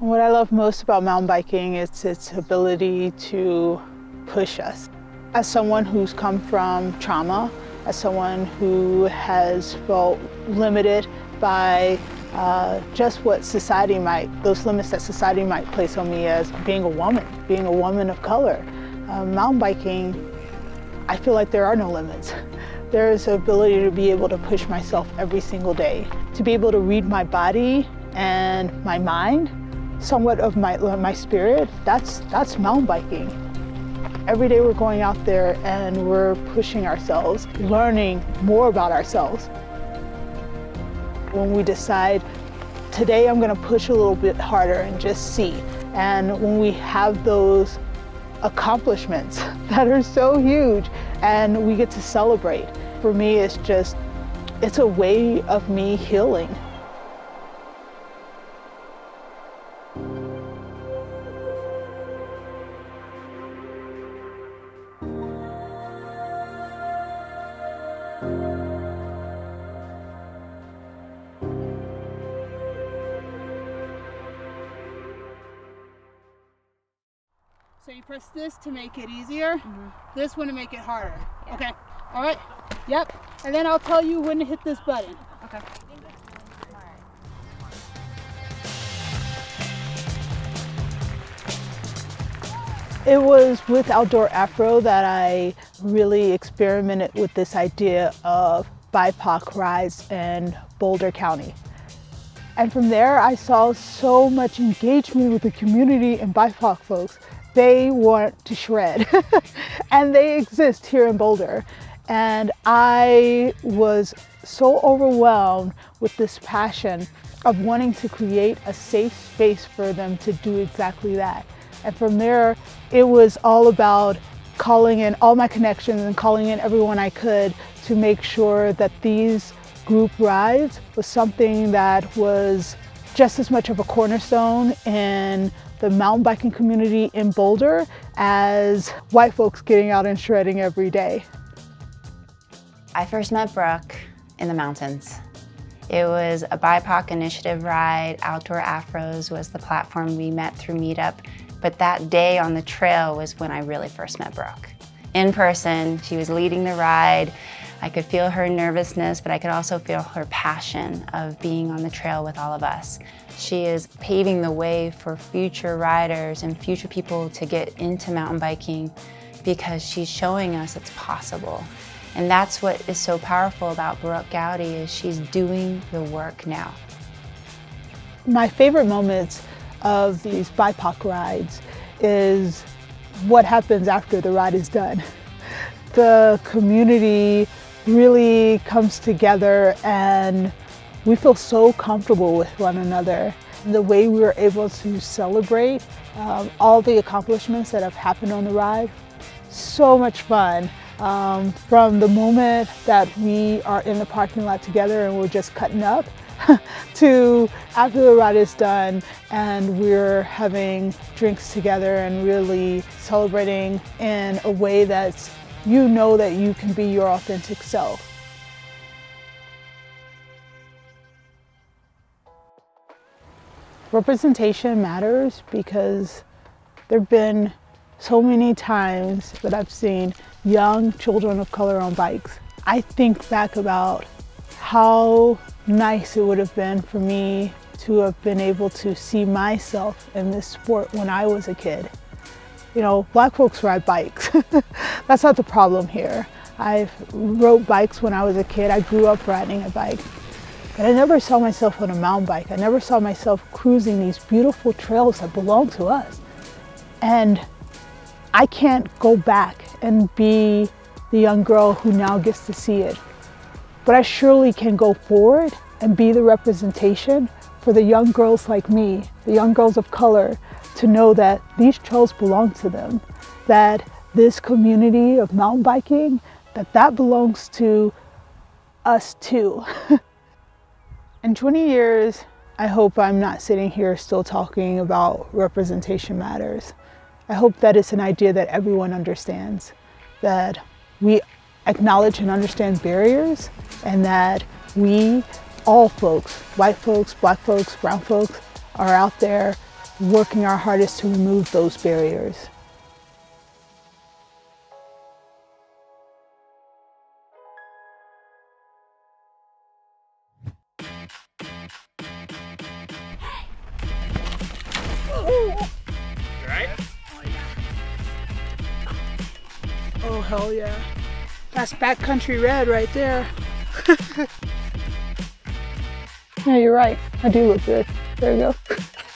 What I love most about mountain biking is its ability to push us. As someone who's come from trauma, as someone who has felt limited by uh, just what society might, those limits that society might place on me as being a woman, being a woman of color. Uh, mountain biking, I feel like there are no limits. There is the ability to be able to push myself every single day, to be able to read my body and my mind, somewhat of my, uh, my spirit, that's, that's mountain biking. Every day we're going out there and we're pushing ourselves, learning more about ourselves. When we decide, today I'm gonna push a little bit harder and just see. And when we have those accomplishments that are so huge and we get to celebrate, for me it's just, it's a way of me healing. So you press this to make it easier, mm -hmm. this one to make it harder. Yeah. Okay, all right, yep. And then I'll tell you when to hit this button. Okay. It was with Outdoor Afro that I really experimented with this idea of BIPOC rides in Boulder County. And from there, I saw so much engagement with the community and BIPOC folks they want to shred and they exist here in Boulder. And I was so overwhelmed with this passion of wanting to create a safe space for them to do exactly that. And from there, it was all about calling in all my connections and calling in everyone I could to make sure that these group rides was something that was just as much of a cornerstone in the mountain biking community in Boulder as white folks getting out and shredding every day. I first met Brooke in the mountains. It was a BIPOC initiative ride. Outdoor Afros was the platform we met through Meetup. But that day on the trail was when I really first met Brooke. In person, she was leading the ride. I could feel her nervousness, but I could also feel her passion of being on the trail with all of us. She is paving the way for future riders and future people to get into mountain biking because she's showing us it's possible. And that's what is so powerful about Brooke Goudy is she's doing the work now. My favorite moments of these BIPOC rides is what happens after the ride is done. The community really comes together and we feel so comfortable with one another. The way we were able to celebrate um, all the accomplishments that have happened on the ride, so much fun. Um, from the moment that we are in the parking lot together and we're just cutting up to after the ride is done and we're having drinks together and really celebrating in a way that's you know that you can be your authentic self. Representation matters because there have been so many times that I've seen young children of color on bikes. I think back about how nice it would have been for me to have been able to see myself in this sport when I was a kid. You know, black folks ride bikes. That's not the problem here. I rode bikes when I was a kid. I grew up riding a bike. But I never saw myself on a mountain bike. I never saw myself cruising these beautiful trails that belong to us. And I can't go back and be the young girl who now gets to see it. But I surely can go forward and be the representation for the young girls like me, the young girls of color, to know that these trails belong to them, that this community of mountain biking, that that belongs to us too. In 20 years, I hope I'm not sitting here still talking about representation matters. I hope that it's an idea that everyone understands, that we acknowledge and understand barriers, and that we, all folks, white folks, black folks, brown folks, are out there working our hardest to remove those barriers. Oh, hell yeah. That's backcountry red right there. yeah, you're right. I do look good. There you go.